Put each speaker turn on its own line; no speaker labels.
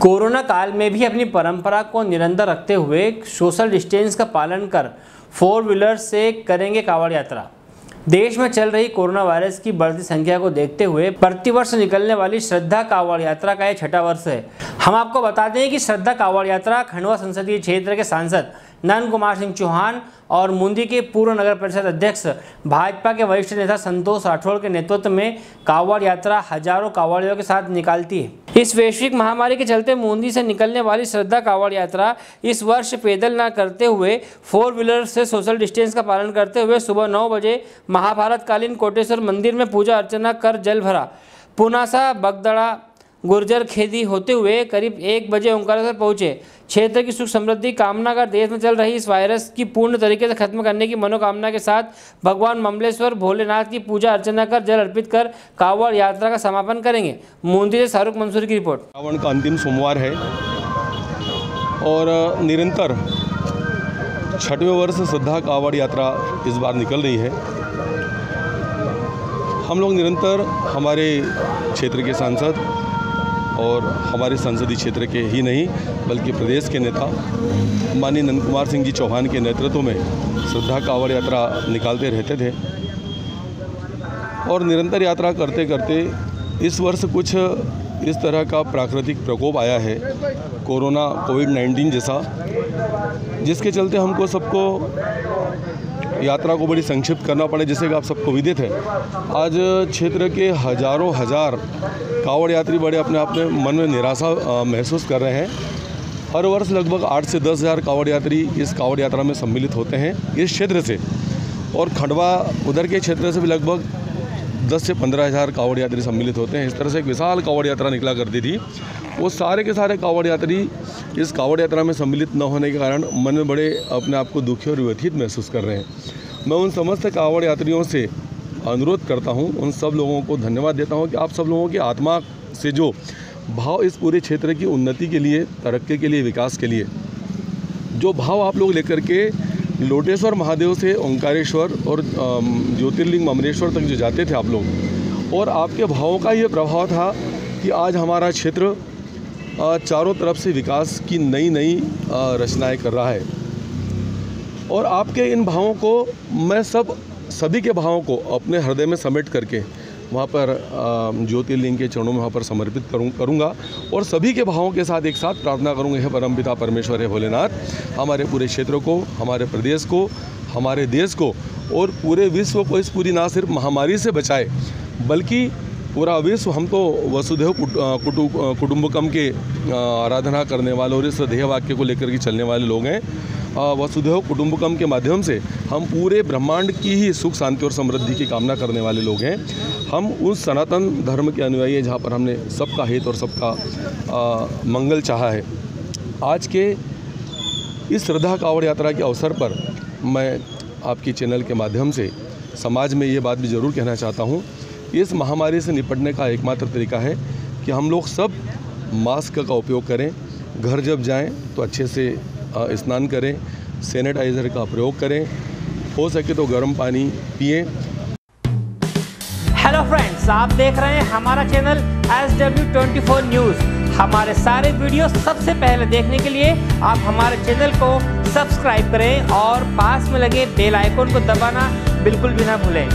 Corona काल में भी अपनी परंपरा को निरंतर रखते हुए सोशल डिस्टेंस का पालन कर फोर व्हीलर से करेंगे कांवड़ यात्रा। देश में चल रही कोरोना वायरस की बढ़ती संख्या को देखते हुए प्रतिवर्ष निकलने वाली श्रद्धा कांवड़ यात्रा का यह छठा वर्ष है। हम आपको बता दें कि श्रद्धा कांवड़ यात्रा खंडवा संसदीय क्षेत्र के सांसद नंद कुमार सिंह चौहान और मुंदी के पूर्व नगर परिषद अध्यक्ष, भाजपा के वरिष्ठ नेता संतोष राठौड़ के नेतृत्व में कांवड़ यात्रा हज़ारों कांवड़ियों के साथ निकालती है। इस वैश्विक महामारी के चलते मुंदी से निकलने वाली श्रद्धा कांवड़ यात्रा इस वर्ष पैदल न करते हुए फोर व्हीलर से सोशल डिस्टेंस का पालन करते हुए सुबह नौ बजे महाभारत कालीन कोटेश्वर मंदिर में पूजा अर्चना कर जल भरा। पुनासा, बगदड़ा गुर्जर खेती होते हुए करीब एक बजे ओंकारेश्वर पहुँचे। क्षेत्र की सुख समृद्धि, कामना कर देश में चल रही इस वायरस की पूर्ण तरीके से खत्म करने की मनोकामना के साथ भगवान ममलेश्वर भोलेनाथ की पूजा अर्चना कर जल अर्पित कर कांवड़ यात्रा का समापन करेंगे। मुंदी से शाहरुख मंसूर की रिपोर्ट।
श्रावण का अंतिम सोमवार है और निरंतर छठवें वर्ष श्रद्धा कांवड़ यात्रा इस बार निकल रही है। हम लोग निरंतर हमारे क्षेत्र के सांसद और हमारे संसदीय क्षेत्र के ही नहीं, बल्कि प्रदेश के नेता, माननीय नंद कुमार सिंह जी चौहान के नेतृत्व में श्रद्धा कांवड़ यात्रा निकालते रहते थे। और निरंतर यात्रा करते करते इस वर्ष कुछ इस तरह का प्राकृतिक प्रकोप आया है, कोरोना कोविड 19 जैसा, जिसके चलते हमको सबको यात्रा को बड़ी संक्षिप्त करना पड़े जैसे कि आप सबको विदित है। आज क्षेत्र के हज़ारों हज़ार कांवड़ यात्री बड़े अपने आप में मन में निराशा महसूस कर रहे हैं। हर वर्ष लगभग आठ से दस हज़ार कांवड़ यात्री इस कांवड़ यात्रा में सम्मिलित होते हैं, इस क्षेत्र से। और खंडवा उधर के क्षेत्र से भी लगभग दस से पंद्रह हज़ार कांवड़ यात्री सम्मिलित होते हैं। इस तरह से एक विशाल कांवड़ यात्रा निकला करती थी। वो सारे के सारे कांवड़ यात्री इस कांवड़ यात्रा में सम्मिलित न होने के कारण मन में बड़े अपने आप को दुखी और व्यथित महसूस कर रहे हैं। मैं उन समस्त कांवड़ यात्रियों से अनुरोध करता हूँ, उन सब लोगों को धन्यवाद देता हूँ कि आप सब लोगों की आत्मा से जो भाव इस पूरे क्षेत्र की उन्नति के लिए, तरक्की के लिए, विकास के लिए, जो भाव आप लोग लेकर के लोटेश्वर महादेव से ओंकारेश्वर और ज्योतिर्लिंग ममरेश्वर तक जो जाते थे आप लोग, और आपके भावों का ये प्रभाव था कि आज हमारा क्षेत्र चारों तरफ़ से विकास की नई नई रचनाएँ कर रहा है। और आपके इन भावों को मैं सब, सभी के भावों को अपने हृदय में समेट करके वहाँ पर ज्योतिर्लिंग के चरणों में वहाँ पर समर्पित करूँ, करूँगा और सभी के भावों के साथ एक साथ प्रार्थना करूँगा, हे परम पिता परमेश्वर, है भोलेनाथ, हमारे पूरे क्षेत्र को, हमारे प्रदेश को, हमारे देश को और पूरे विश्व को इस पूरी ना सिर्फ़ महामारी से बचाए, बल्कि पूरा विश्व हम तो वसुदेव कुटुंबकम के आराधना करने वाले और इस ध्येय वाक्य को लेकर के चलने वाले लोग हैं। वसुदेव कुटुंबकम के माध्यम से हम पूरे ब्रह्मांड की ही सुख, शांति और समृद्धि की कामना करने वाले लोग हैं। हम उस सनातन धर्म के अनुयायी हैं जहाँ पर हमने सबका हित और सबका मंगल चाहा है। आज के इस श्रद्धा कावड़ यात्रा के अवसर पर मैं आपकी चैनल के माध्यम से समाज में ये बात भी ज़रूर कहना चाहता हूँ इस महामारी से निपटने का एकमात्र तरीका है कि हम लोग सब मास्क का उपयोग करें, घर जब जाएँ तो अच्छे से स्नान करें, सैनिटाइज़र का प्रयोग करें, हो सके तो गर्म पानी पिए।
हेलो फ्रेंड्स आप देख रहे हैं हमारा channel S W twenty four news हमारे सारे वीडियो सबसे पहले देखने के लिए आप हमारे चैनल को सब्सक्राइब करें और पास में लगे बेल आइकन को दबाना बिल्कुल भी ना भूलें।